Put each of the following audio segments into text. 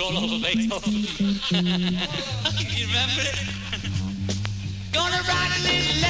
all over Beethoven. you remember it? Gonna ride a little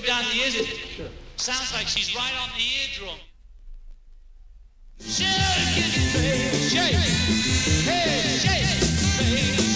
bit down the ears. Sure. Sounds like she's right on the eardrum. Shake shake. Hey, shake, baby.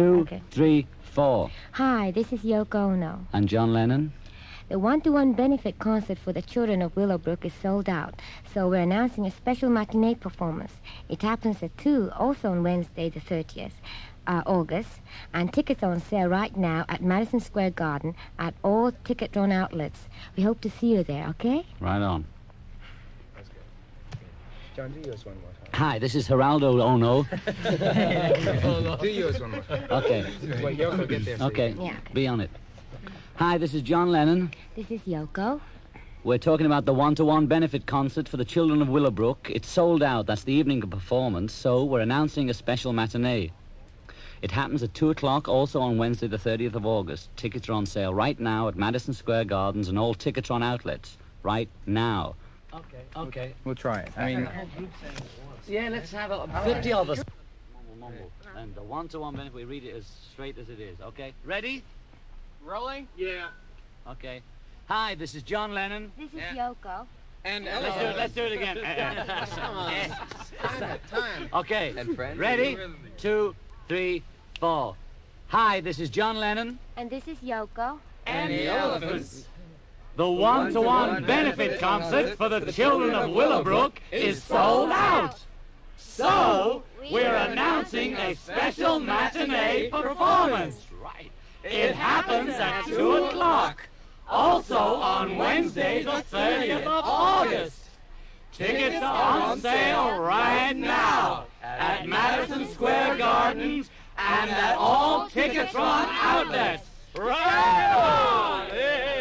Two, Okay. three, four. Hi, this is Yoko Ono. And John Lennon? The one-to-one benefit concert for the children of Willowbrook is sold out, so we're announcing a special matinee performance. It happens at 2, also on Wednesday the 30th, uh, August, and tickets are on sale right now at Madison Square Garden at all Ticketron outlets. We hope to see you there, okay? Right on. John, do yours one more Hi, this is Geraldo Ono. time. do yours one more time. Okay, Wait, Yoko, get there. okay. Yeah. Be on it. Hi, this is John Lennon. This is Yoko. We're talking about the one-to-one benefit concert for the children of Willowbrook. It's sold out. That's the evening performance, so we're announcing a special matinee. It happens at 2 o'clock, also on Wednesday, the 30th of August. Tickets are on sale right now at Madison Square Gardens and all Ticketron outlets. Right now. Okay, okay. We'll try it. I mean, Yeah, let's have a 50 of us. Mumble, mumble. And the one-to-one benefit, we read it as straight as it is. Okay, ready? rolling. Yeah. Okay. Hi, this is John Lennon. This is Yeah. Yoko. And Let's do it, let's do it again. Come on. Time, time. okay, And friend. ready? Two, three, four. Hi, this is John Lennon. And this is Yoko. And the elephants. The one-to-one benefit concert for the children of Willowbrook is sold out. So, we're announcing a special matinee performance. Right. It happens at 2 o'clock. Also on Wednesday, the 30th of August. Tickets are on sale right now at Madison Square Gardens and at all Ticketron outlets. Right on! Hey.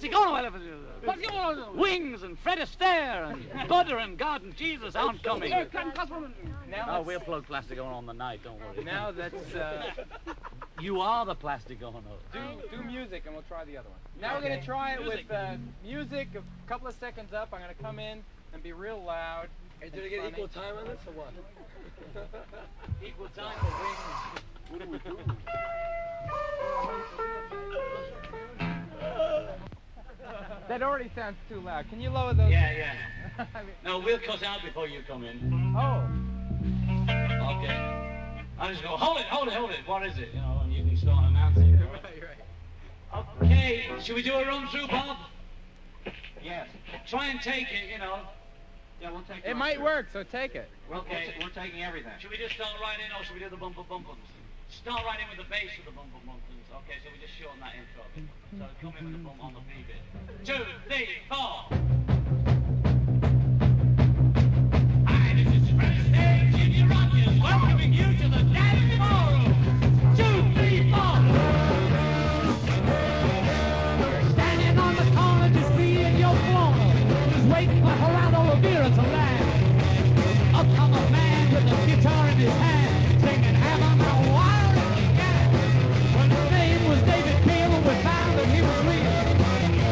Plastic Ono elephants. Wings and Fred Astaire and Butter and Garden Jesus aren't coming. Now Oh, we'll float Plastic Ono on the night, don't worry. Now that's uh, You are the Plastic Ono. do do music and we'll try the other one. Now we're gonna try it with uh, music. A couple of seconds up. I'm gonna come in and be real loud. Hey, did I get equal time on this or what? Equal time for wings. That already sounds too loud. Can you lower those? Yeah, yeah. I mean- No, we'll cut out before you come in. oh. Okay. I just go, hold it, hold it, hold it. What is it? You know, and you can start announcing. all right? Right, right. Okay, should we do a run through, Bob? Yes. Try and take it, you know. Yeah, we'll take It It might work, so take it. Okay. We're taking everything. Should we just start right in, or should we do the bumper bumpers? Start right in with the bass of the bumper bumpers. Okay, so we just shorten that intro. A bit. So come in with the bum on the B bit. Two, three, four. Hi, this is Fred Astaire, Jimmy Rogers, welcoming you to the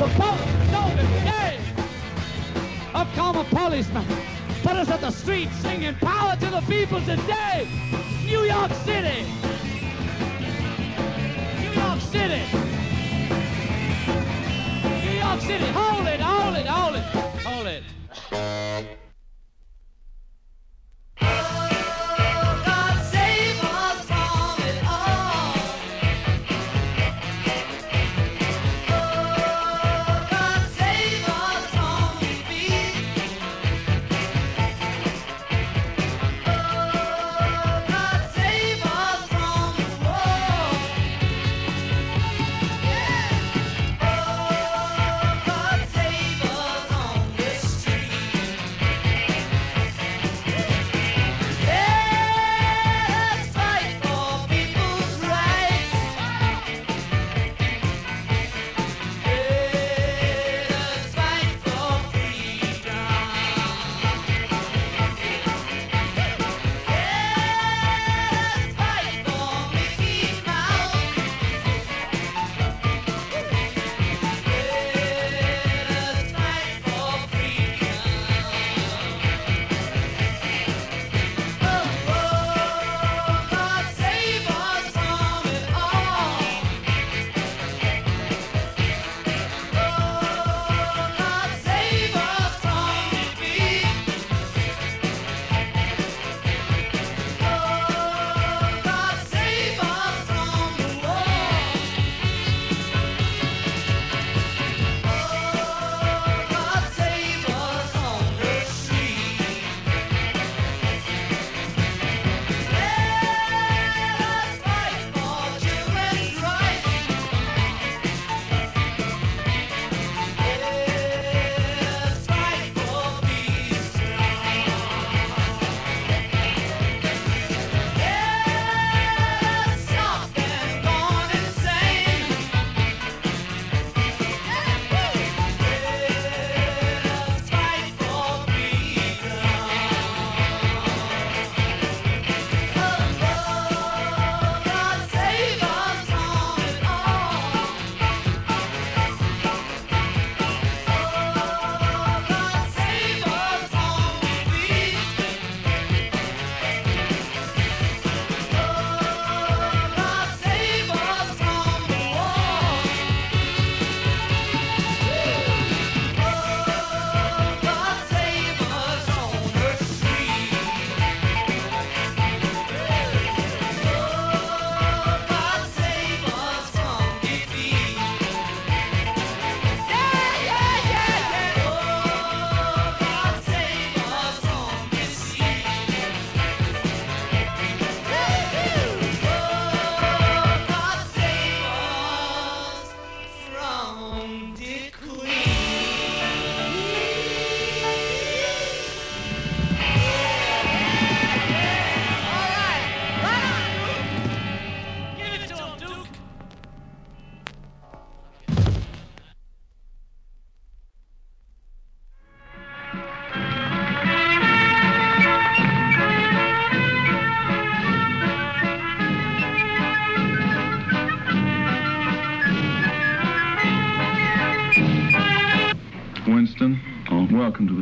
real. The post David Day. Up come a policeman, put us at the street singing power to the people today. New York City. New York City. New York City. Hold it,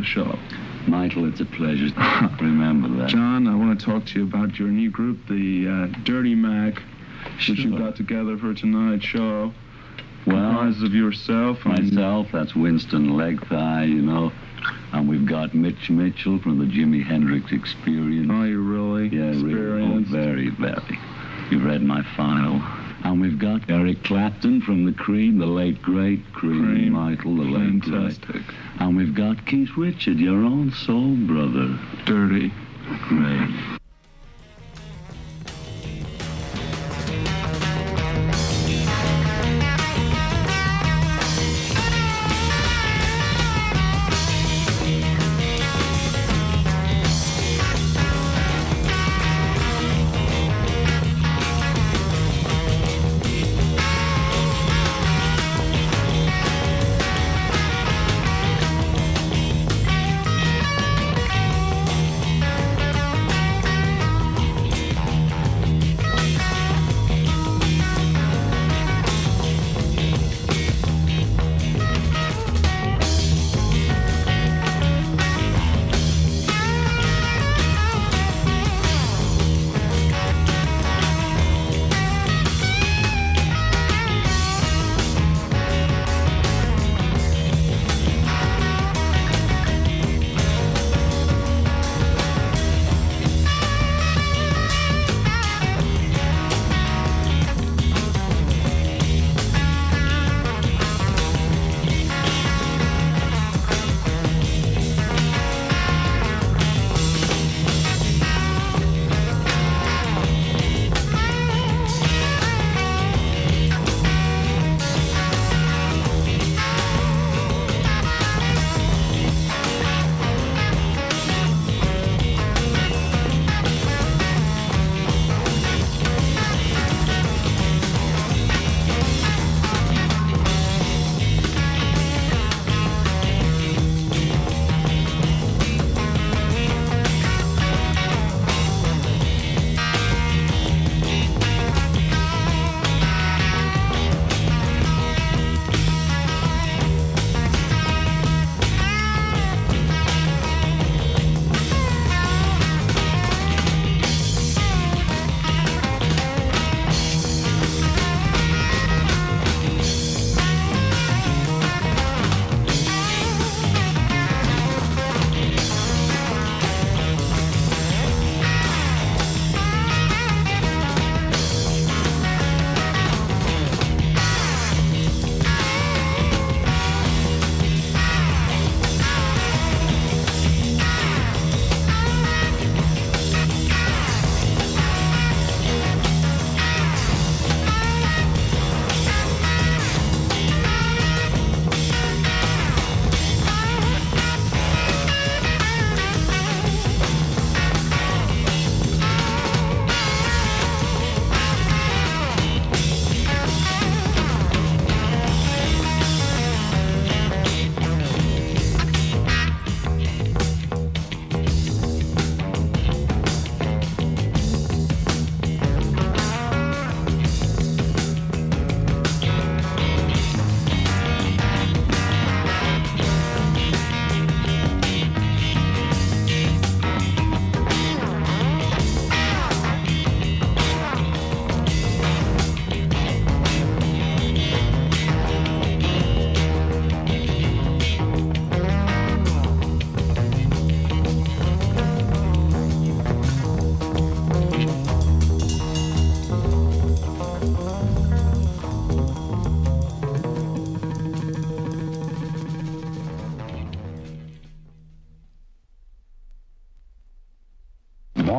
show. Michael, it's a pleasure. To remember that. John, I want to talk to you about your new group, the uh, Dirty Mac, which you Sure. got together for tonight's show. Well, Comprised of yourself and myself, that's Winston Leg Thigh, you know. And we've got Mitch Mitchell from the Jimi Hendrix Experience. Oh, you really yeah, really. Oh, very, very. You've read my file. And we've got Eric Clapton from the Cream, the late great Cream, Cream. Michael, the late great. And we've got Keith Richard, your own soul brother. Dirty. Great.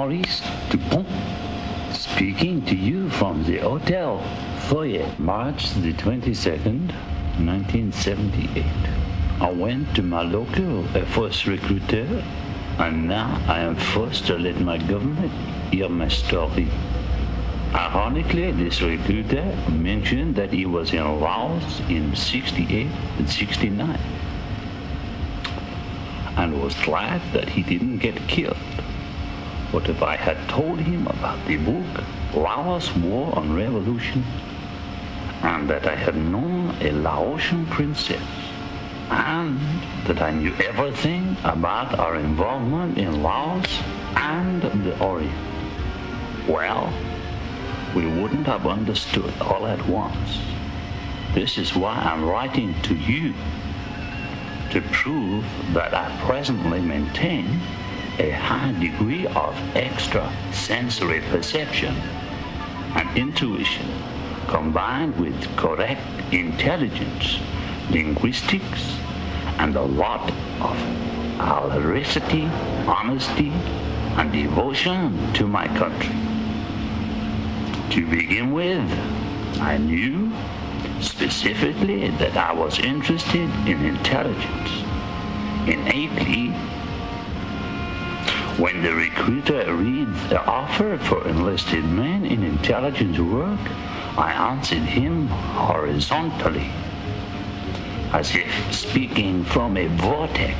Maurice Dupont, speaking to you from the Hotel Foyer, March the 22nd, 1978. I went to my local Air Force recruiter, and now I am forced to let my government hear my story. Ironically, this recruiter mentioned that he was in Laos in 68 and 69 and was glad that he didn't get killed. But if I had told him about the book Laos War on Revolution and that I had known a Laotian princess and that I knew everything about our involvement in Laos and the Orient, well, we wouldn't have understood all at once. This is why I'm writing to you to prove that I presently maintain a high degree of extrasensory perception and intuition combined with correct intelligence, linguistics, and a lot of alacrity, honesty, and devotion to my country. To begin with, I knew specifically that I was interested in intelligence. Innately, when the recruiter reads the offer for enlisted men in intelligence work, I answered him horizontally, as if speaking from a vortex.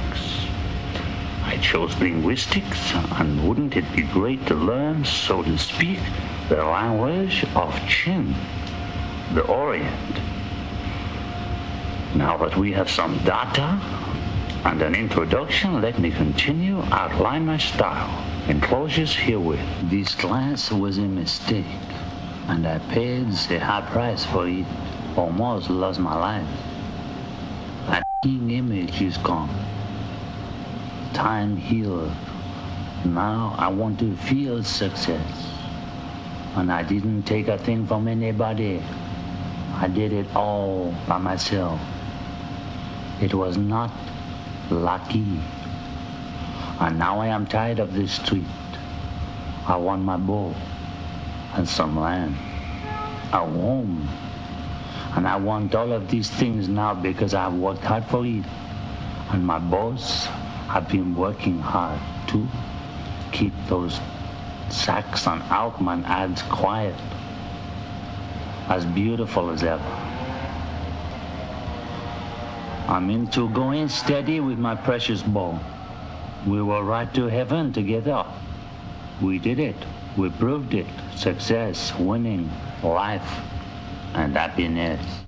I chose linguistics, and wouldn't it be great to learn, so to speak, the language of Chin, the Orient? Now that we have some data and an introduction, let me continue outline my style. Enclosures herewith. This class was a mistake, and I paid a high price for it. Almost lost my life. That king image is gone. Time healed. Now I want to feel success. And I didn't take a thing from anybody. I did it all by myself. It was not lucky. And now I am tired of this street. I want my boat and some land, a home. And I want all of these things now because I've worked hard for it. And my boss have been working hard to keep those Sachs and Altman ads quiet, as beautiful as ever. I'm into going steady with my precious bow. We will ride to heaven together. We did it. We proved it. Success, winning, life, and happiness.